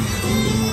Música